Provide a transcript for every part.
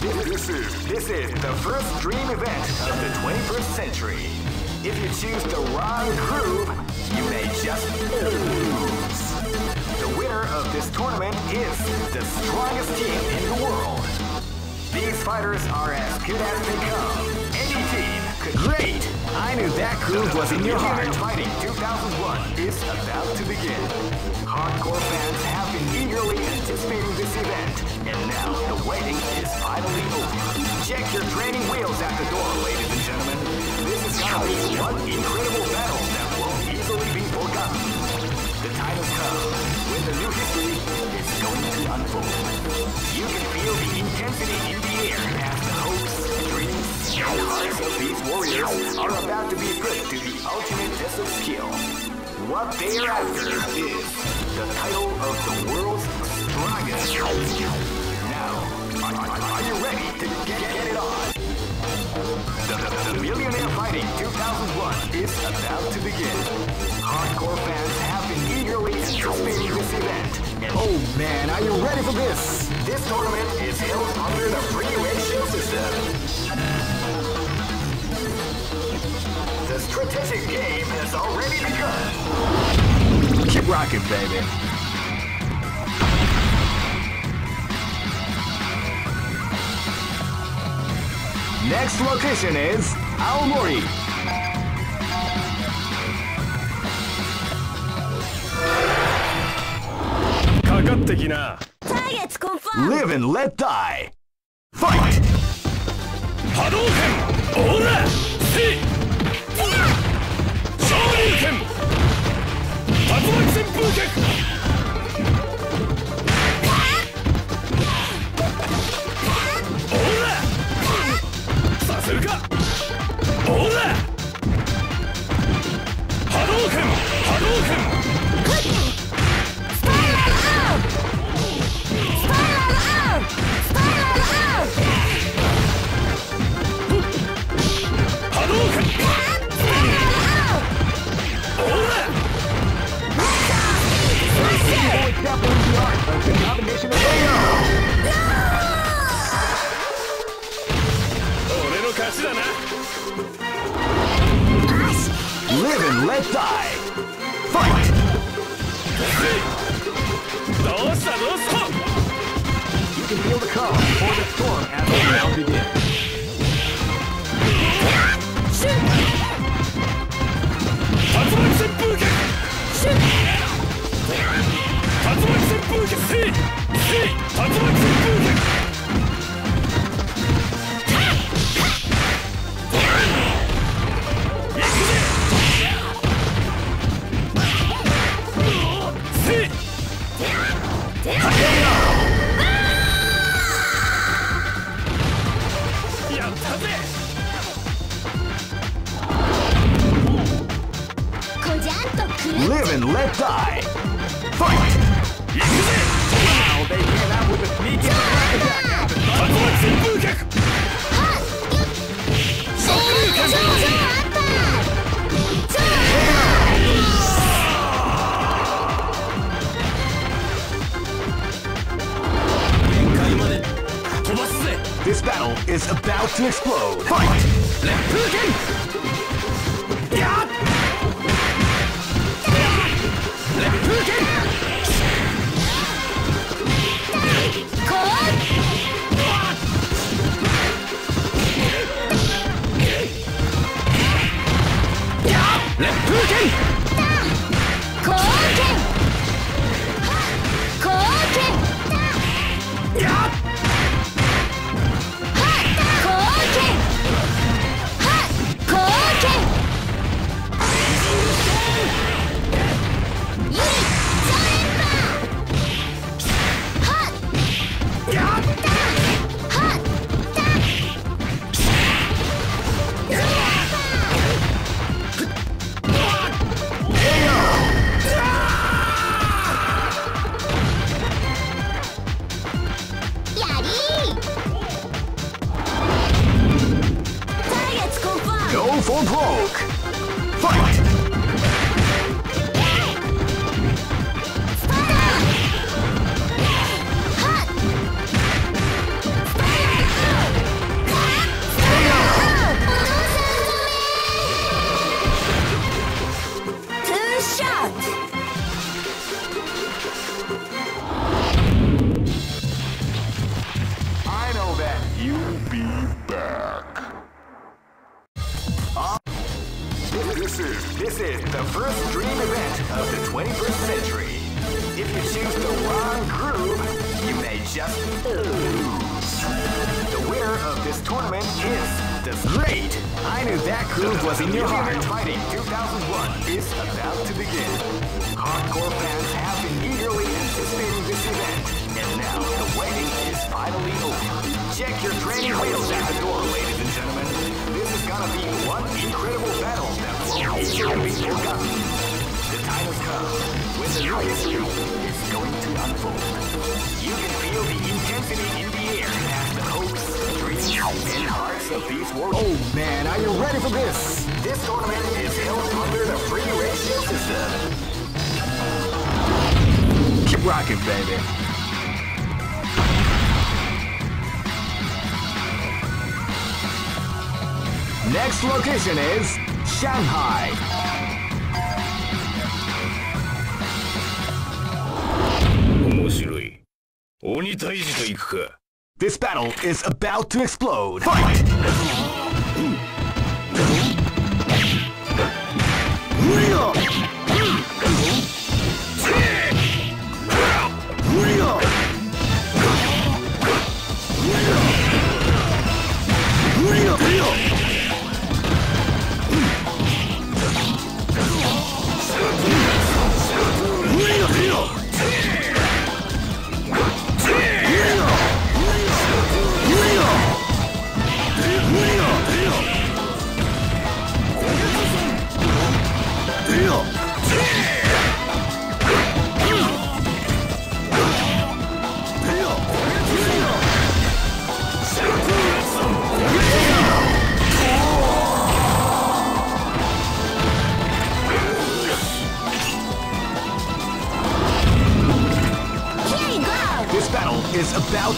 This is this is the first dream event of the 21st century. If you choose the wrong groove, you may just lose. The winner of this tournament is the strongest team in the world. These fighters are as good as they come. Any team could. Great! I knew that groove was in your heart. Fighting 2001 is about to begin. Hardcore fans have anticipating this event, and now the waiting is finally over. Check your training wheels at the door, ladies and gentlemen. This is gonna be one incredible battle that won't easily be forgotten. The time has come when the new history is going to unfold. You can feel the intensity in the air as the hopes, dreams, and hearts of these warriors are about to be put to the ultimate test of skill. What they are after is the title of the world's Now, are, you ready to get, it on? The, Millionaire Fighting 2001 is about to begin. Hardcore fans have been eagerly anticipating this event. And oh man, are you ready for this? This tournament is held under the free ratio system. The strategic game has already begun. Keep rocking, baby. Next location is Aomori. Targets confirmed. Live and let die. Fight. Hadouken. Ora. Si. Shoryuken. 烈風剣 It's time for coming. The time has come when the history is going to unfold. You can feel the intensity in the air as the hopes, dreams, and hearts of these warriors. Oh man, are you ready for this? This tournament is held under the free red shield system. Keep rocking, baby. Next location is Shanghai. This battle is about to explode. Fight!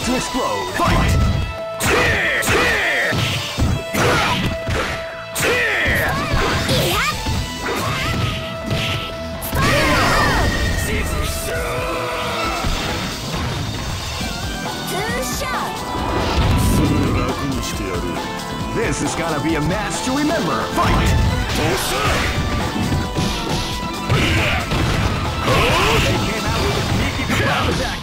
to explode. Fight! This is gonna be a match to remember. Fight! They came out with a sneaky attack.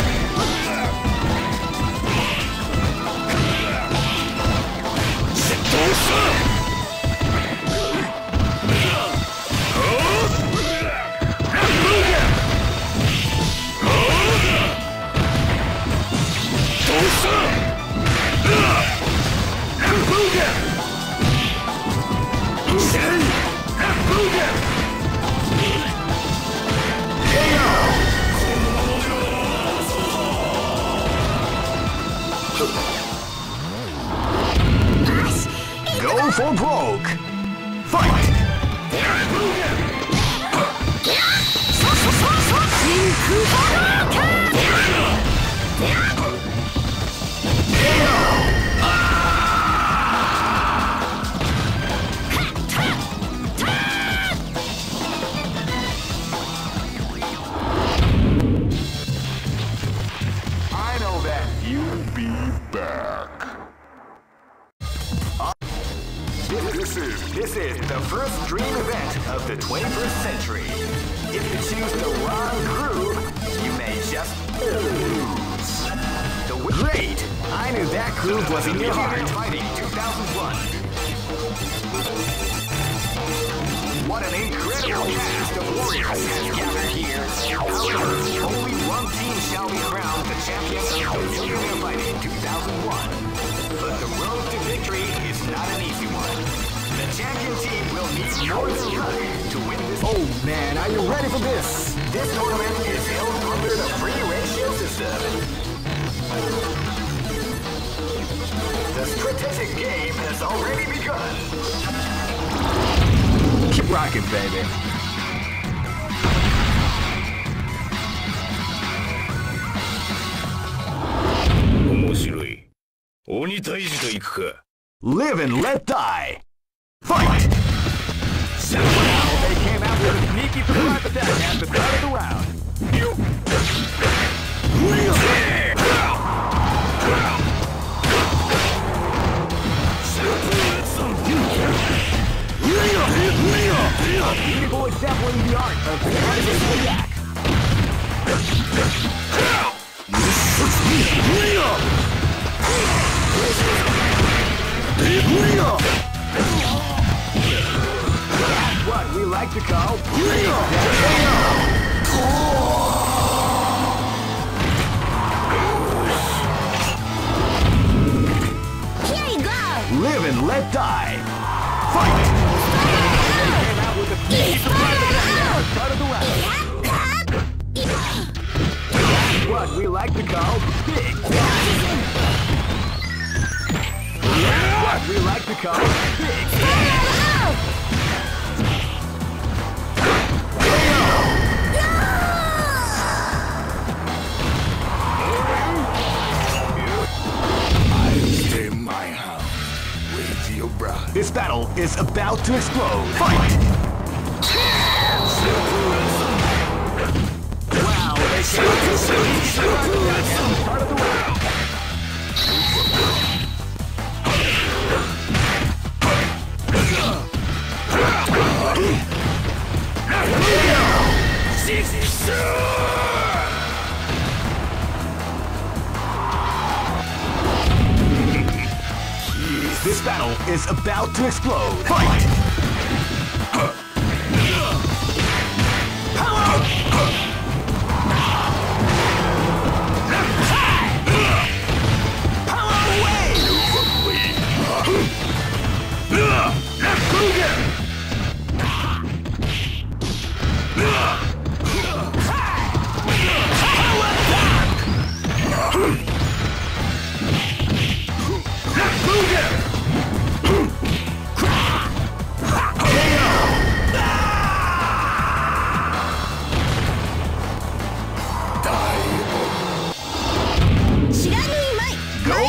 For broke! Fight! King and let die.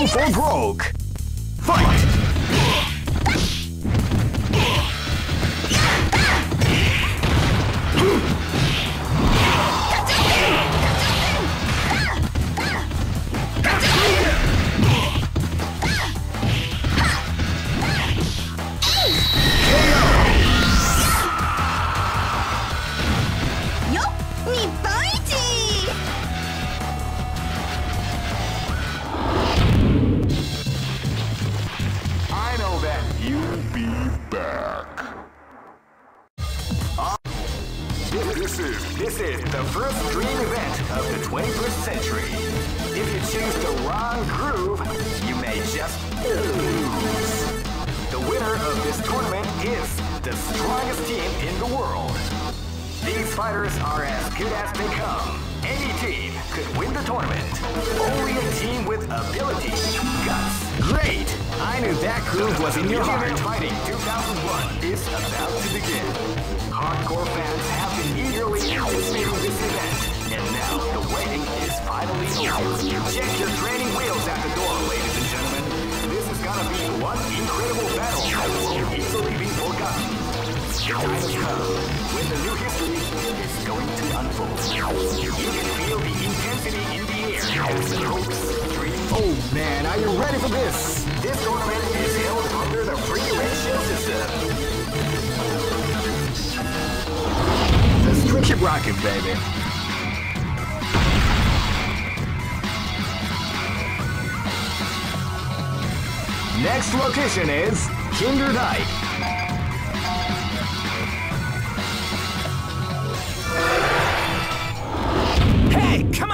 For broke. Fight!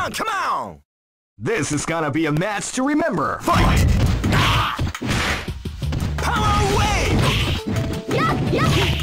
on, come on! This is gonna be a match to remember. Fight! Ah! Power wave! Yeah, yeah!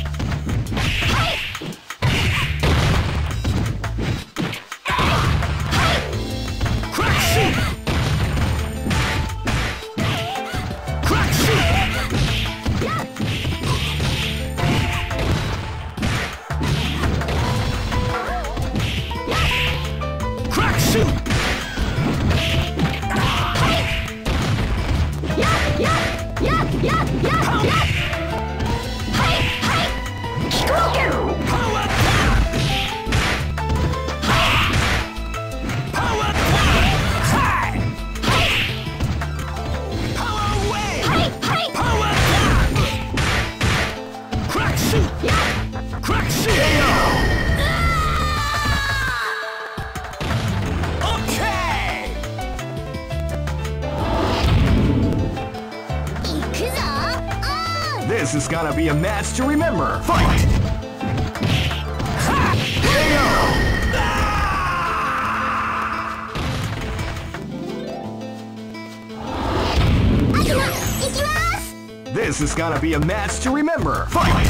It's gonna be a match to remember. Fight!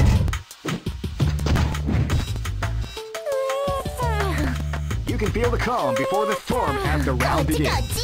You can feel the calm before the storm as the round begins.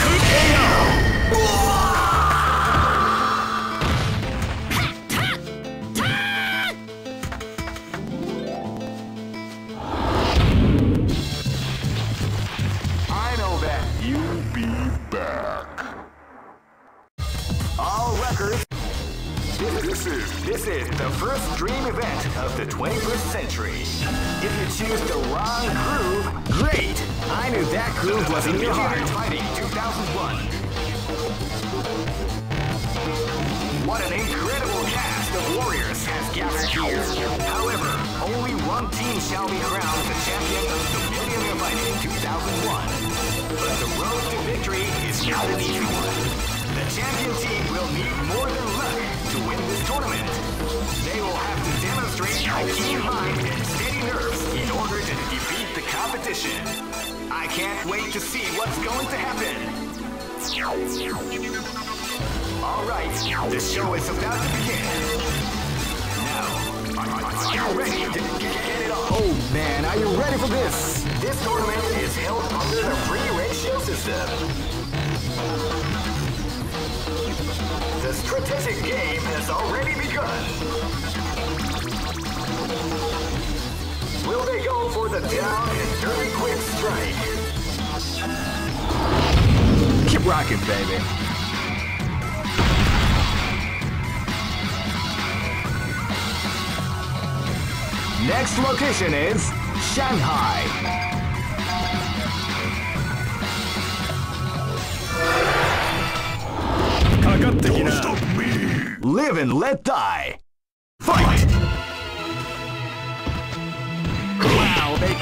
空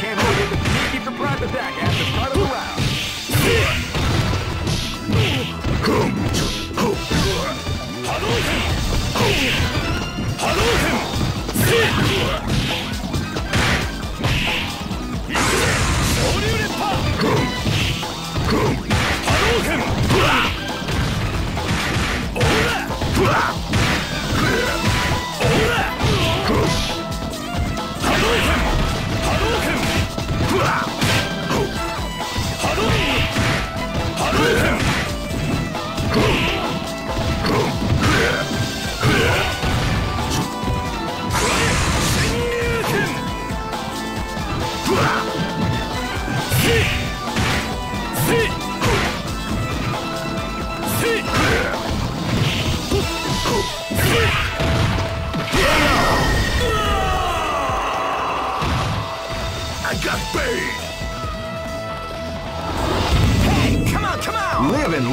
can't hold it. Keep your prize attack at the start of the round. Come!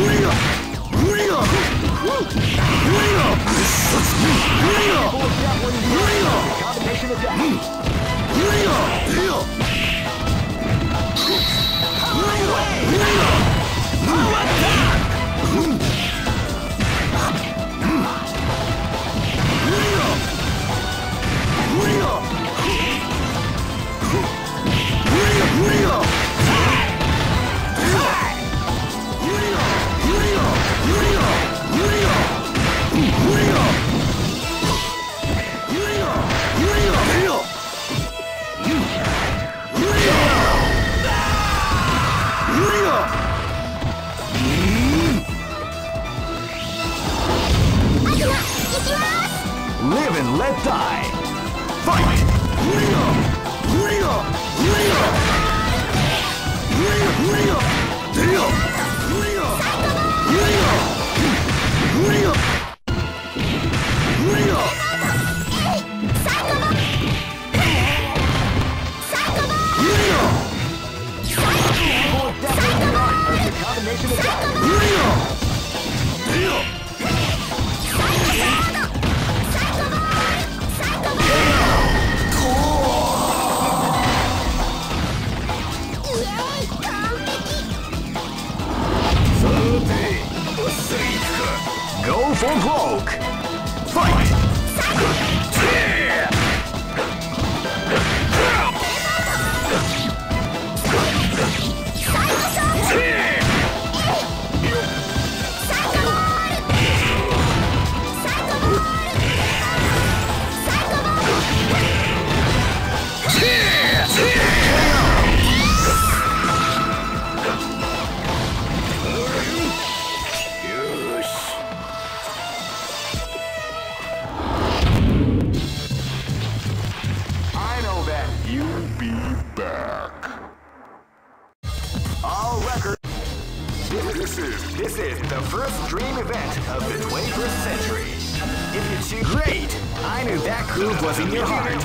無理だ groove was in your heart.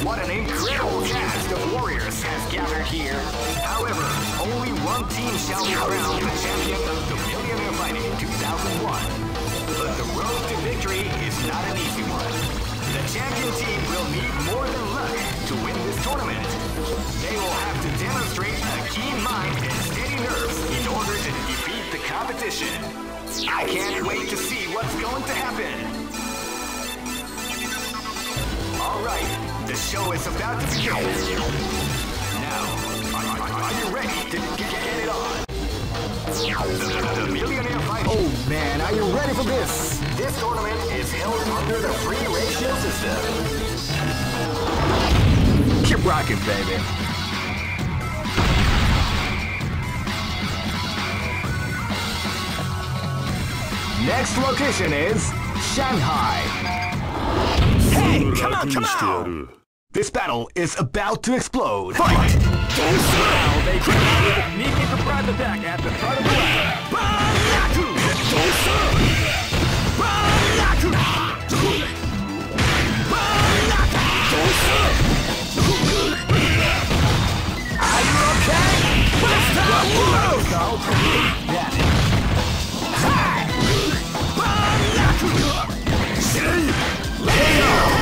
What an incredible cast of warriors has gathered here. However, only one team shall be crowned the champion of the Millionaire Fighting 2001. But the road to victory is not an easy one. The champion team will need more than luck to win this tournament. They will have to demonstrate a keen mind and steady nerves in order to defeat the competition. I can't wait to see what's going to happen. Alright, the show is about to begin. Now, are, are- are you ready to get, get it on? The, the Millionaire Fight. Oh man, are you ready for this? This tournament is held under the free ratio system. Keep rocking, baby. Next location is Shanghai. Hey, come on, come on! This battle is about to explode. Fight! Now they came out with a sneaky surprise attack at the start of the round. Are you okay? Live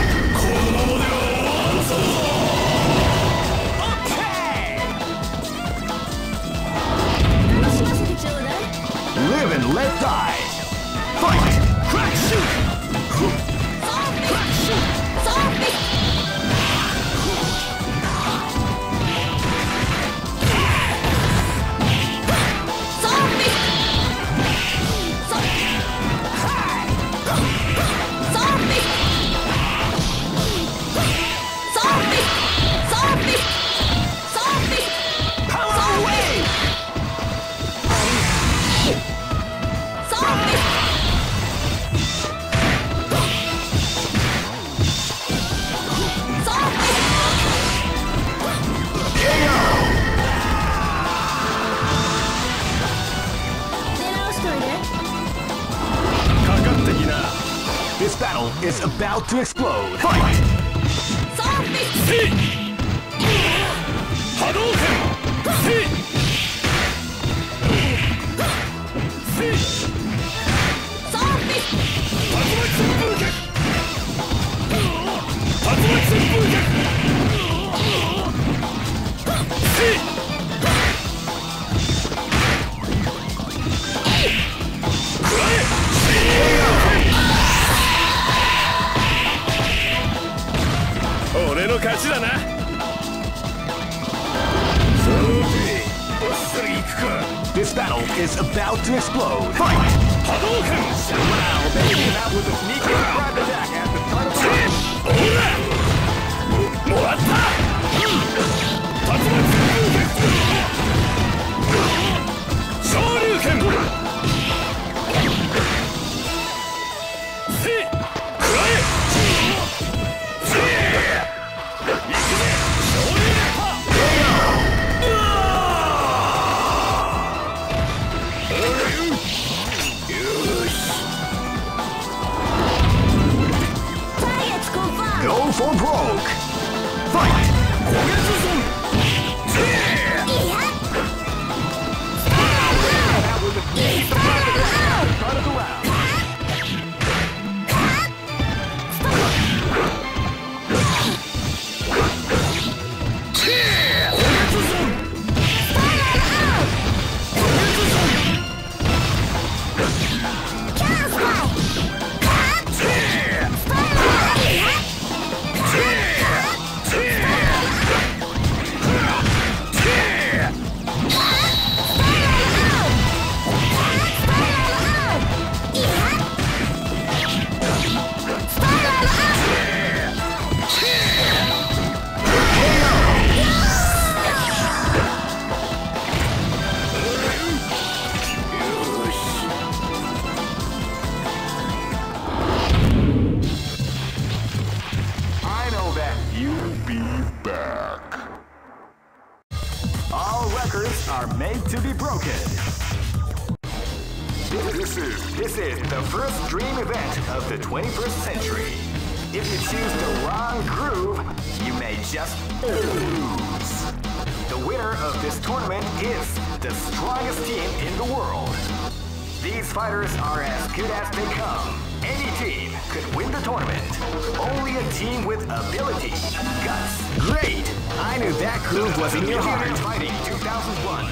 Knew that groove was in your heart. Fighting 2001.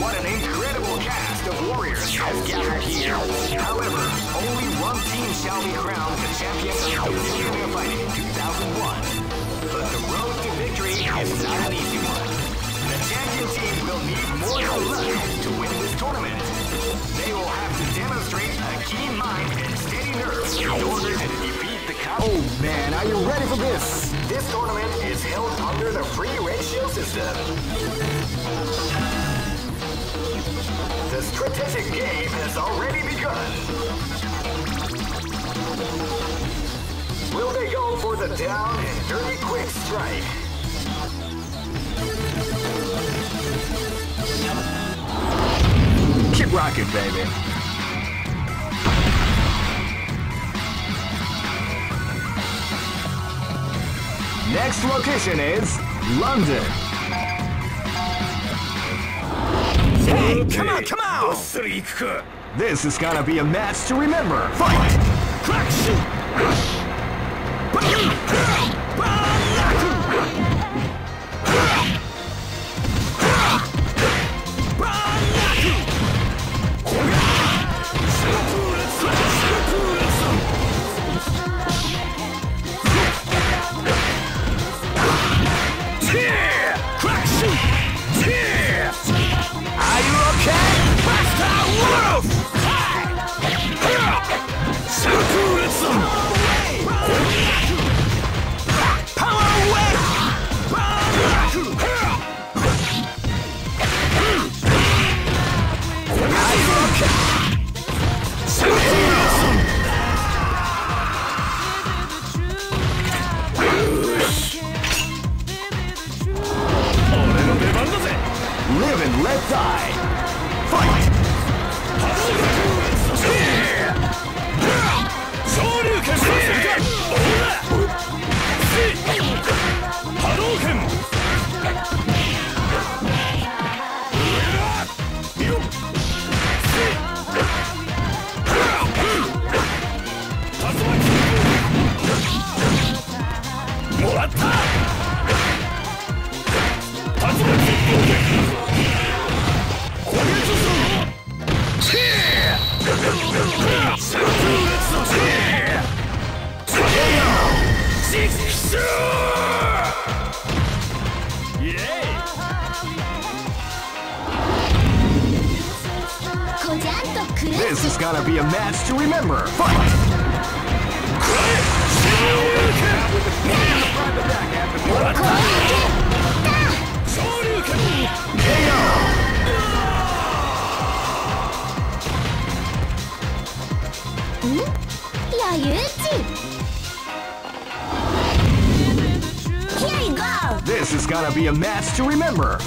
What an incredible cast of warriors has gathered here. However, only one team shall be crowned the champion of Ultimate Fighting 2001. But the road to victory is not an easy one. The champion team will need more than luck to win this tournament. They will have to demonstrate a keen mind and steady nerves in order to defeat. Oh man, are you ready for this? This tournament is held under the free ratio system. The strategic game has already begun. Will they go for the down and dirty quick strike? Keep rocking, baby. Next location is London. Hey, come on, come on! This is gonna be a match to remember. Fight! Fight. To remember.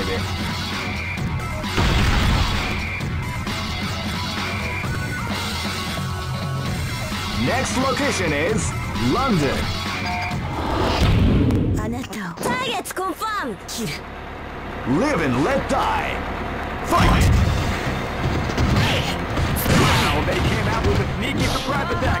maybe. Next location is London. Anetto. Targets confirmed. Kill. Live and let die. Fight! Wow, they came out with a sneaky surprise attack.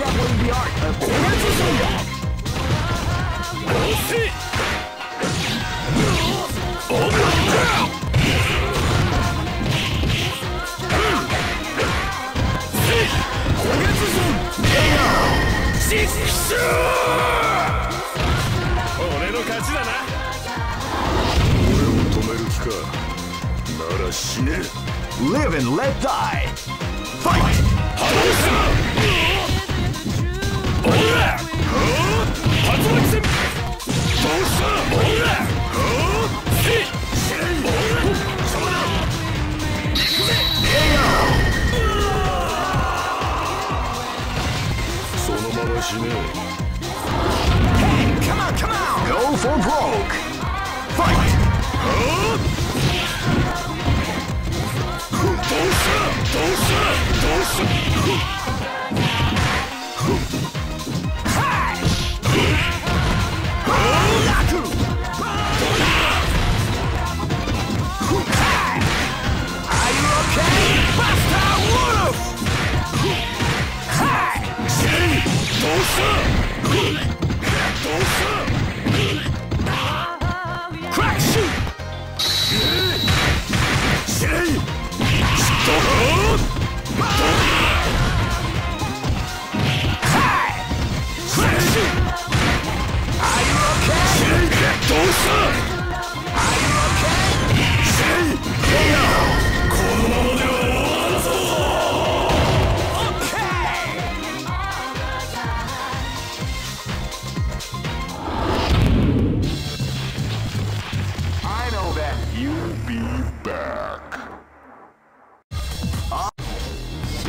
Beautiful is definitely the art of 惜しい俺の勝ちだな俺を止める気かなら死ね Live and let die.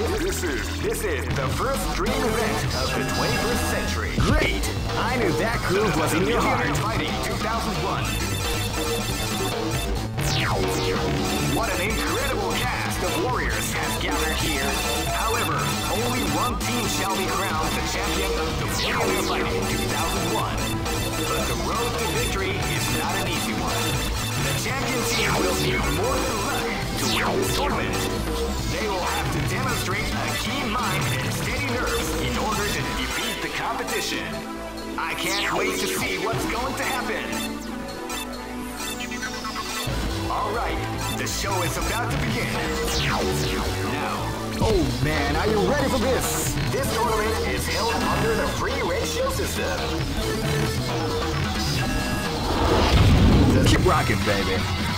This is this is the first dream event of the 21st century. Great! I knew that groove was in your heart. Fighting 2001. What an incredible cast of warriors has gathered here. However, only one team shall be crowned the champion of the Warrior Fighting 2001. But the road to victory is not an easy one. The champion team will need more than luck to win the tournament demonstrate a keen mind and steady nerves in order to defeat the competition. I can't wait to see what's going to happen. All right, the show is about to begin. Now. Oh man, are you ready for this? This tournament is held under the free ratio system. Keep rocking, baby.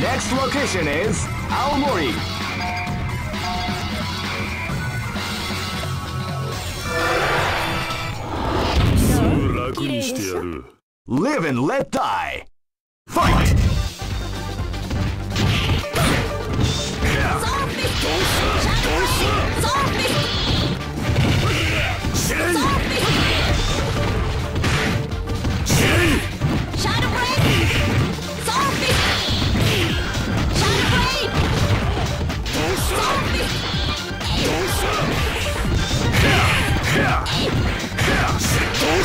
Next location is Aomori. Live and let die. Fight!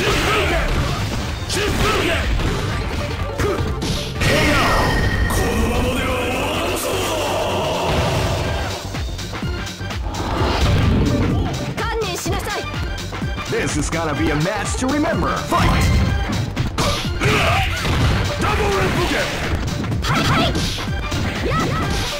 Shoot! This is gonna be a match to remember. Fight! Double Rinpoche! Hi, hi! Yeah! Yeah.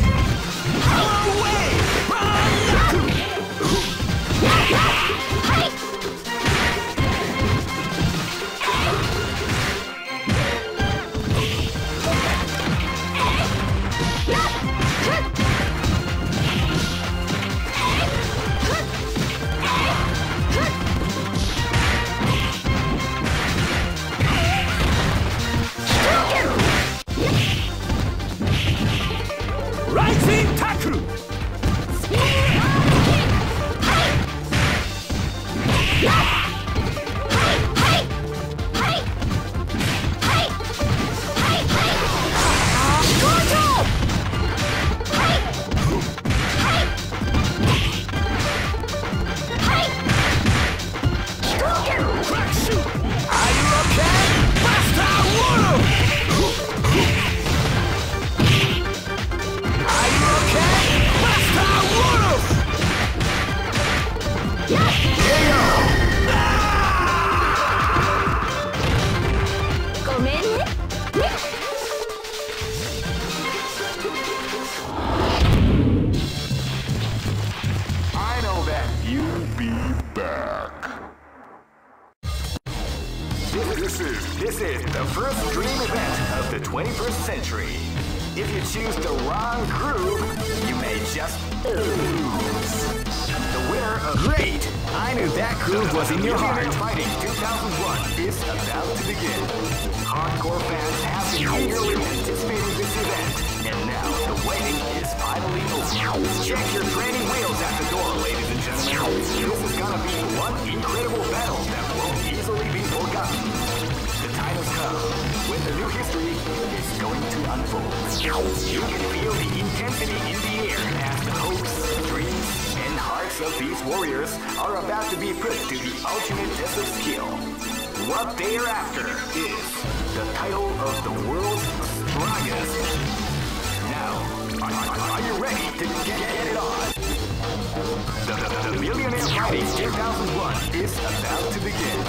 2001 is about to begin.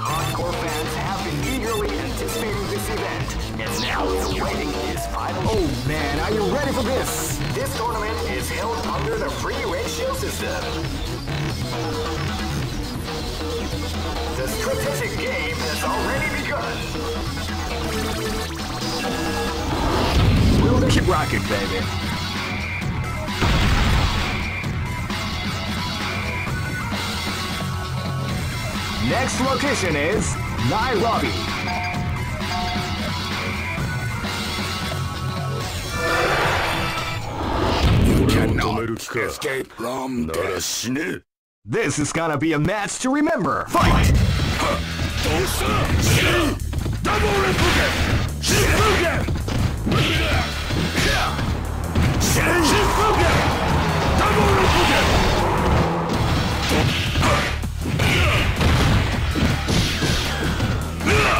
Hardcore fans have been eagerly anticipating this event, and now the waiting is final. Oh man, are you ready for this? This tournament is held under the free ratio system. The strategic game has already begun. Keep rocking, baby. Next location is Nairobi. You cannot escape from this. This is gonna be a match to remember. Fight! Double Rinpoche! Shifugen! Double Rinpoche!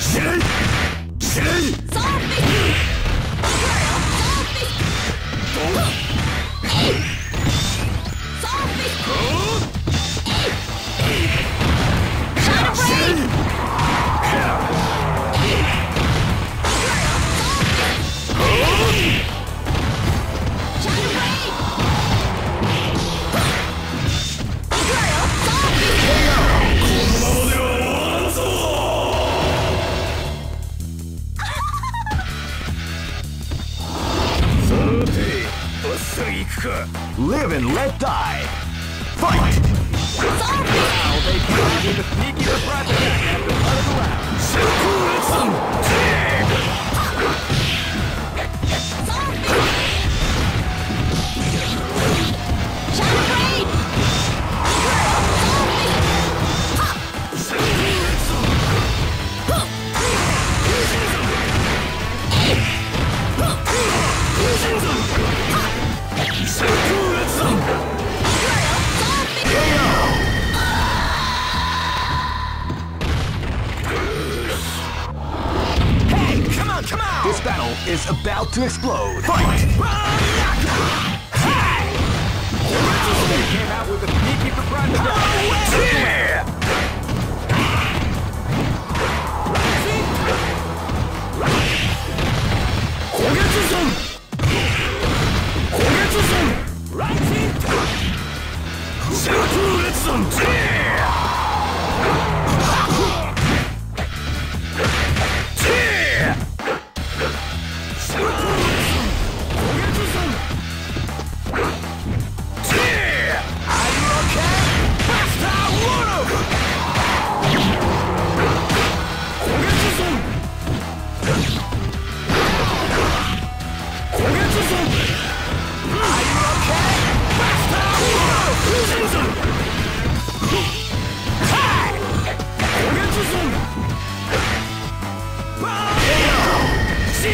死ね死ね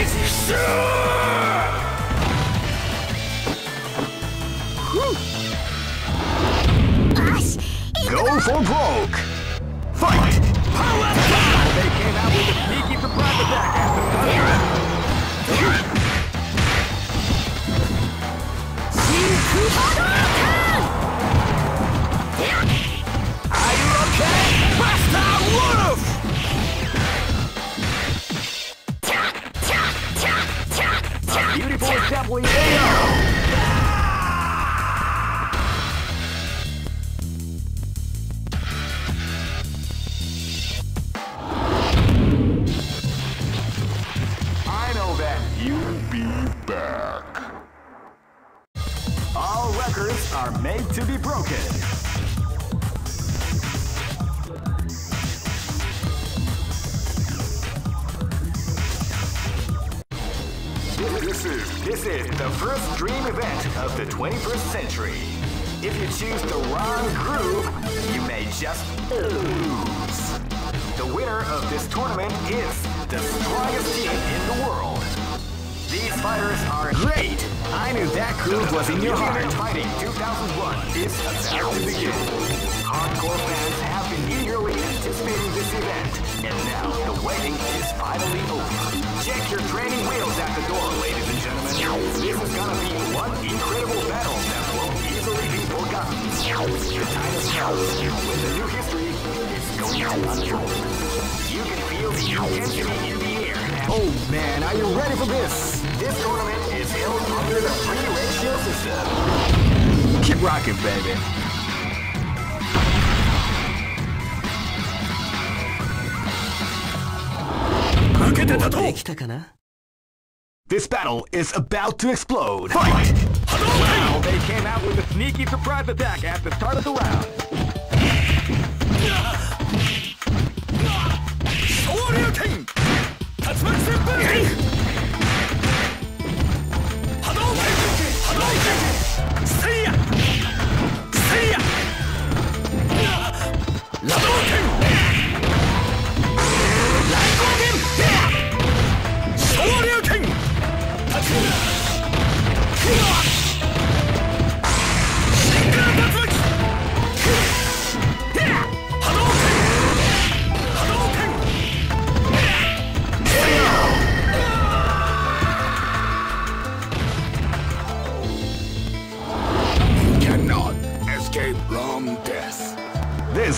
Go for broke. Fight! They came out with a sneaky surprise attack at the assembly is the strongest team in the world. These fighters are great. I knew that groove was in your heart. Fighting 2001 is about to begin. Hardcore fans have been eagerly anticipating this event, and now the waiting is finally over. Check your training wheels at the door, ladies and gentlemen. This is gonna be one incredible battle that won't easily be forgotten. The time has come when the new history is going to unfold. Oh man, are you ready for this? This tournament is held under the free ratio system. Keep rocking, baby. This battle is about to explode. Fight! Wow, they came out with a sneaky surprise attack at the start of the round. 竜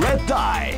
let die.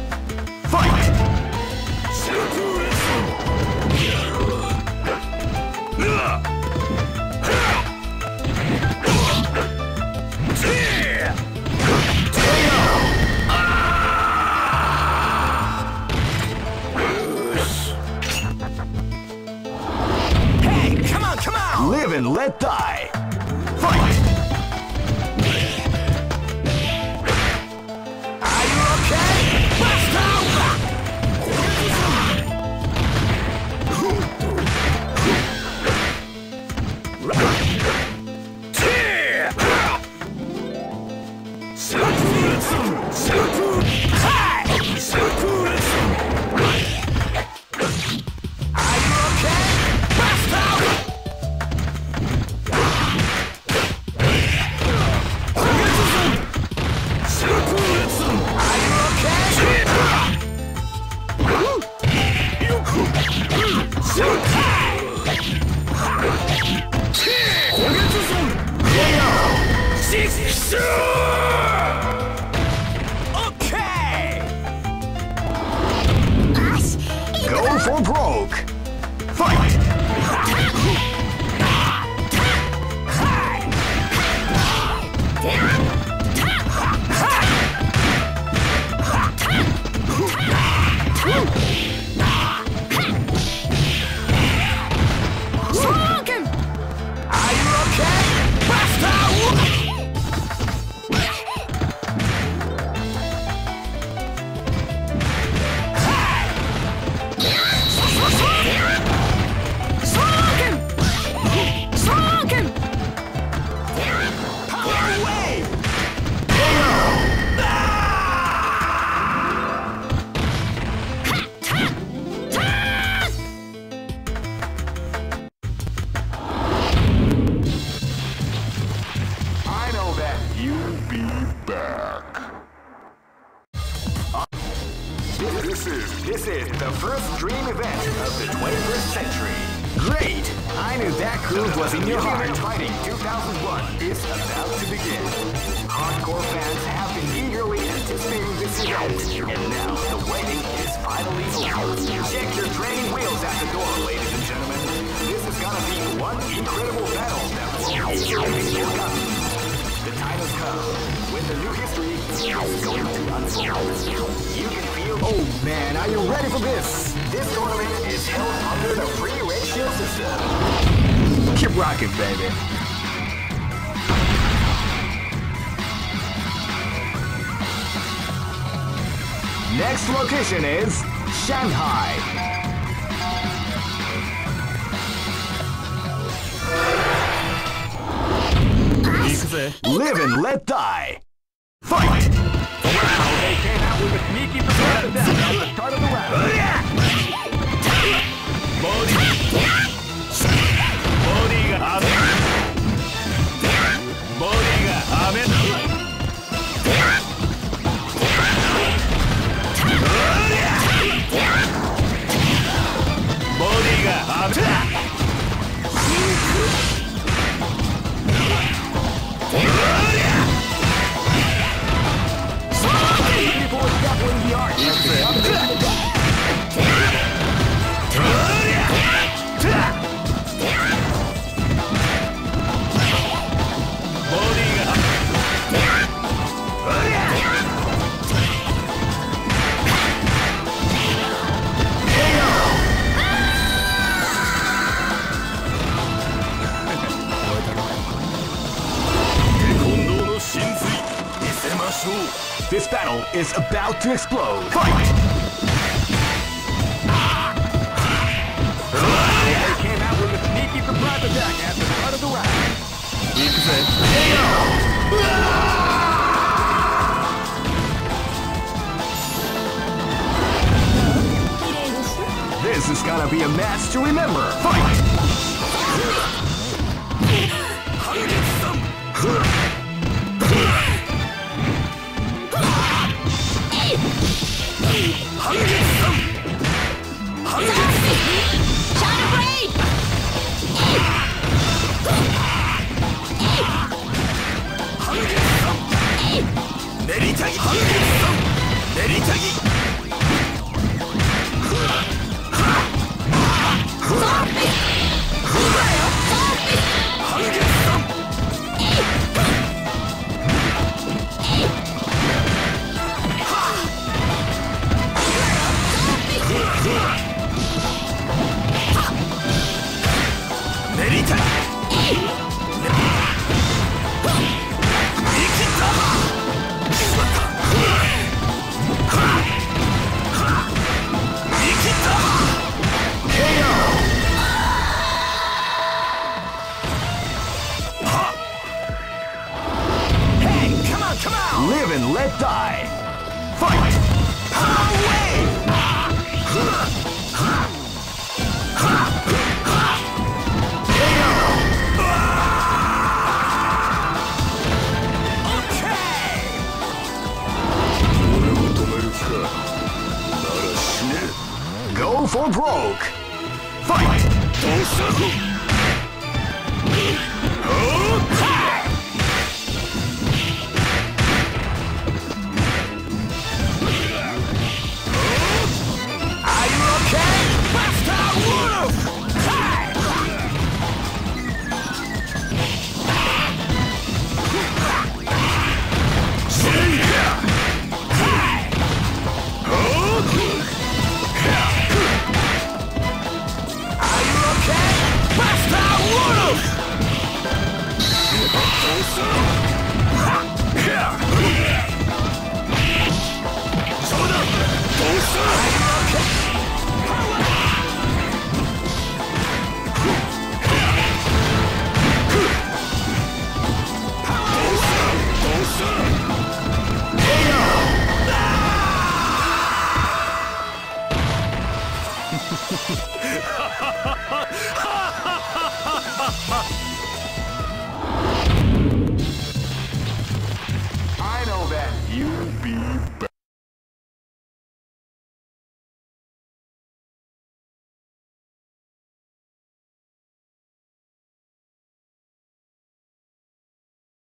Die.